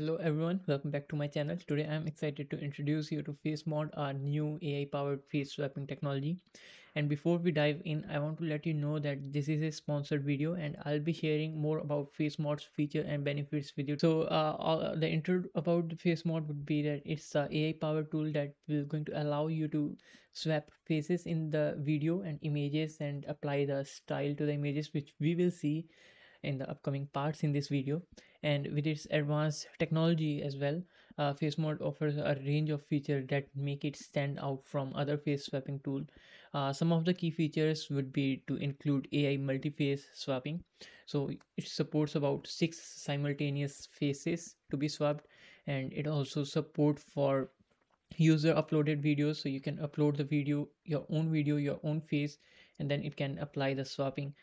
Hello everyone, welcome back to my channel. Today I'm excited to introduce you to FaceMod, our new AI powered face swapping technology. And before we dive in, I want to let you know that this is a sponsored video and I'll be sharing more about FaceMod's feature and benefits with you. So uh, the intro about FaceMod would be that it's a AI powered tool that will going to allow you to swap faces in the video and images and apply the style to the images which we will see in the upcoming parts in this video. And with its advanced technology as well uh, FaceMod offers a range of features that make it stand out from other face swapping tool. Uh, some of the key features would be to include ai multi-face swapping. So it supports about six simultaneous faces to be swapped. And it also support for user uploaded videos. So you can upload the video your own video your own face and then it can apply the swapping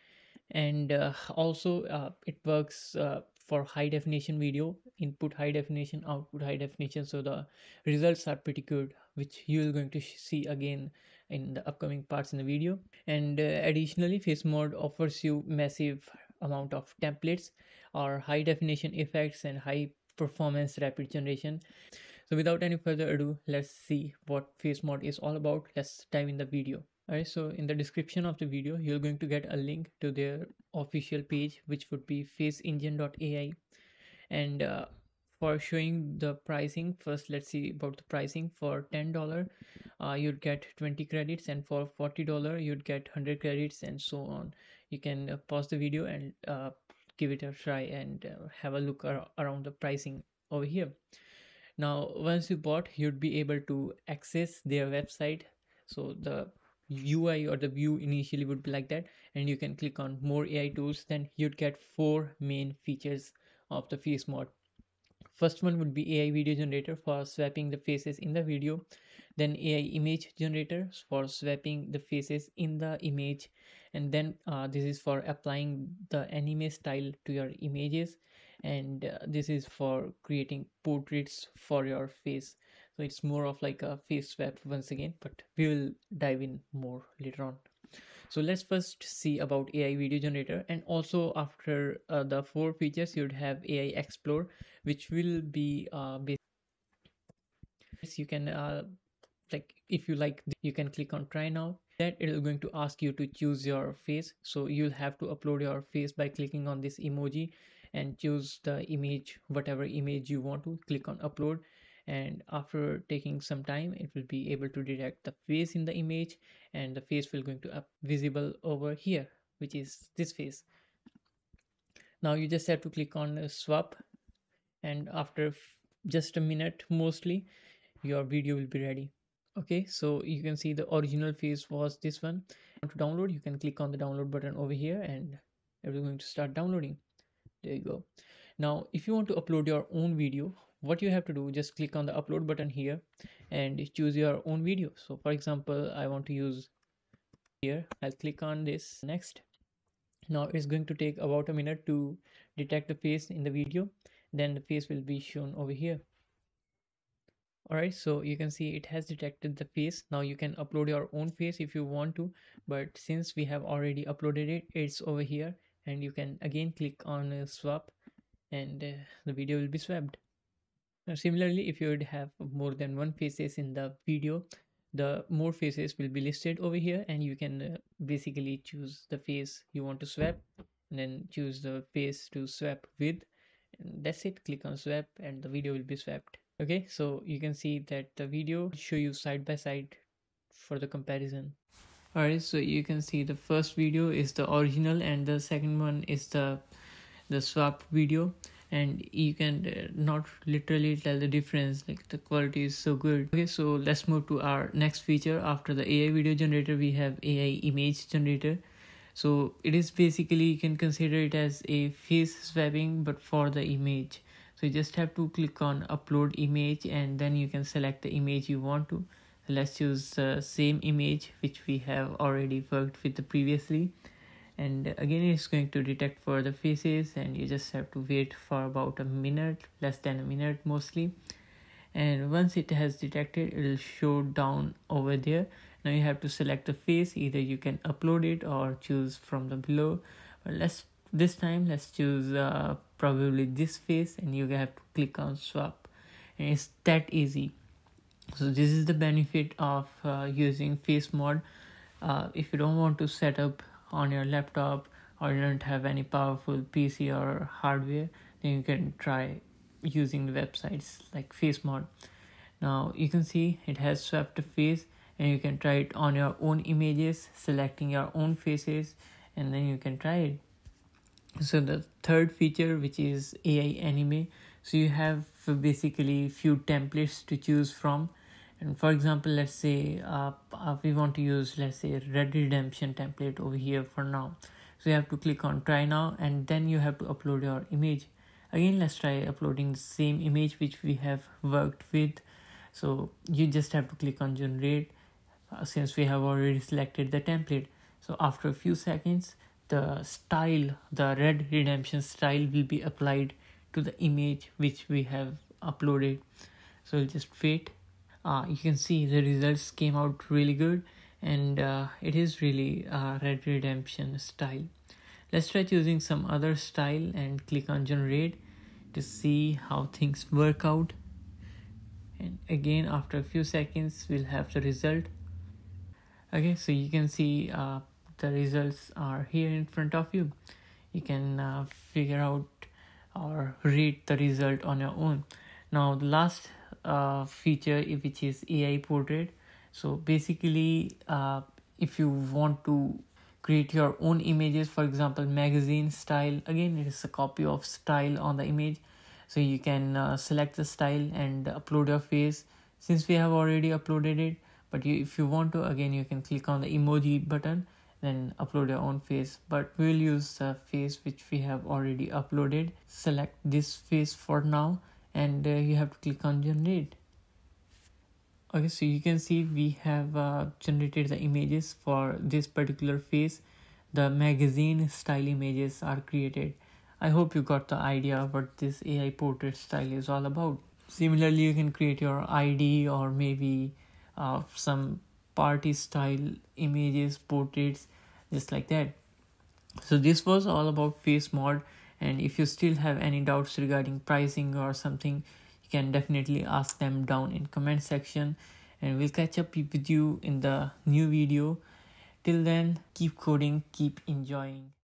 and uh, also uh, it works uh, for high definition video input high definition output high definition. So the results are pretty good which you are going to see again in the upcoming parts in the video. And uh, additionally FaceMod offers you massive amount of templates or high definition effects and high performance rapid generation. So without any further ado let's see what FaceMod is all about. Let's dive in the video alright so in the description of the video you're going to get a link to their official page which would be faceengine.ai and uh, for showing the pricing first let's see about the pricing. For ten dollar uh, you'd get 20 credits and for 40 dollar you'd get 100 credits and so on. You can uh, pause the video and uh, give it a try and uh, have a look ar around the pricing over here. Now once you bought you'd be able to access their website. So the UI or the view initially would be like that and you can click on more AI tools then you'd get four main features of the FaceMod. first one would be AI video generator for swapping the faces in the video then AI image generator for swapping the faces in the image and then uh, this is for applying the anime style to your images and uh, this is for creating portraits for your face so it's more of like a face swap once again but we will dive in more later on. So let's first see about ai video generator and also after uh, the four features you'd have ai explore which will be uh you can uh like if you like you can click on try now. That it is going to ask you to choose your face. So you'll have to upload your face by clicking on this emoji and choose the image whatever image you want to click on upload and after taking some time it will be able to detect the face in the image and the face will going to up visible over here which is this face. Now you just have to click on swap and after just a minute mostly your video will be ready. Okay so you can see the original face was this one. To download you can click on the download button over here and it's going to start downloading. There you go. Now if you want to upload your own video what you have to do just click on the upload button here and choose your own video. So for example i want to use here i'll click on this. Next now it's going to take about a minute to detect the face in the video. Then the face will be shown over here. Alright so you can see it has detected the face. Now you can upload your own face if you want to but since we have already uploaded it it's over here and you can again click on swap and uh, the video will be swapped now, similarly, if you would have more than one faces in the video, the more faces will be listed over here and you can uh, basically choose the face you want to swap and then choose the face to swap with and that's it. Click on swap and the video will be swapped. Okay so you can see that the video show you side by side for the comparison. Alright so you can see the first video is the original and the second one is the the swap video and you can uh, not literally tell the difference like the quality is so good. Okay so let's move to our next feature. After the ai video generator we have ai image generator. So it is basically you can consider it as a face swapping but for the image. So you just have to click on upload image and then you can select the image you want to. Let's choose the same image which we have already worked with previously and again it's going to detect for the faces and you just have to wait for about a minute less than a minute mostly. And once it has detected it will show down over there. Now you have to select the face. Either you can upload it or choose from the below. But let's this time let's choose uh, probably this face and you have to click on swap. And it's that easy. So this is the benefit of uh, using FaceMod. Uh, if you don't want to set up on your laptop or you don't have any powerful pc or hardware then you can try using the websites like FaceMod now you can see it has swept a face and you can try it on your own images selecting your own faces and then you can try it. So the third feature which is ai anime. So you have basically few templates to choose from and for example let's say uh, we want to use let's say red redemption template over here for now. So you have to click on try now and then you have to upload your image. Again let's try uploading the same image which we have worked with. So you just have to click on generate uh, since we have already selected the template. So after a few seconds the style the red redemption style will be applied to the image which we have uploaded. So just wait uh, you can see the results came out really good and uh, it is really a red redemption style. Let's try using some other style and click on generate to see how things work out. And again after a few seconds we'll have the result. Okay so you can see uh, the results are here in front of you. You can uh, figure out or read the result on your own. Now the last uh, feature which is ai portrait so basically uh, if you want to create your own images for example magazine style again it is a copy of style on the image. So you can uh, select the style and upload your face. Since we have already uploaded it but you, if you want to again you can click on the emoji button then upload your own face. But we'll use the face which we have already uploaded. Select this face for now and uh, you have to click on generate. Okay so you can see we have uh, generated the images for this particular face the magazine style images are created. I hope you got the idea what this ai portrait style is all about. Similarly you can create your id or maybe uh, some party style images portraits just like that. So this was all about FaceMod and if you still have any doubts regarding pricing or something you can definitely ask them down in comment section. And we'll catch up with you in the new video. Till then keep coding keep enjoying